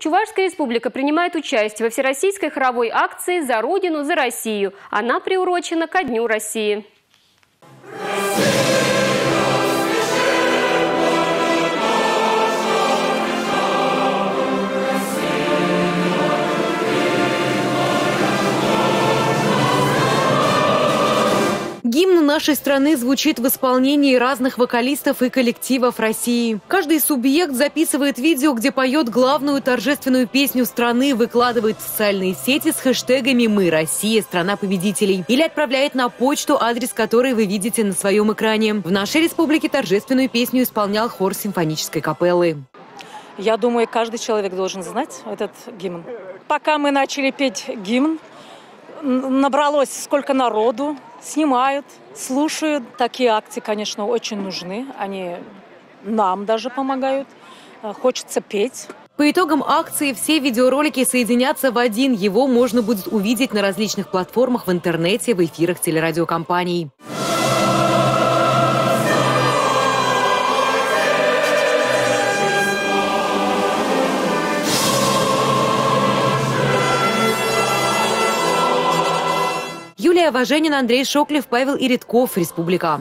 Чувашская республика принимает участие во всероссийской хоровой акции «За Родину, за Россию». Она приурочена ко Дню России. Гимн нашей страны звучит в исполнении разных вокалистов и коллективов России. Каждый субъект записывает видео, где поет главную торжественную песню страны, выкладывает в социальные сети с хэштегами «Мы Россия, страна победителей» или отправляет на почту, адрес которой вы видите на своем экране. В нашей республике торжественную песню исполнял хор симфонической капеллы. Я думаю, каждый человек должен знать этот гимн. Пока мы начали петь гимн, набралось сколько народу, снимают, слушают. Такие акции, конечно, очень нужны. Они нам даже помогают. Э, хочется петь. По итогам акции все видеоролики соединятся в один. Его можно будет увидеть на различных платформах в интернете, в эфирах телерадиокомпаний. Юлия Важенина, Андрей Шоклев, Павел Иритков, Республика.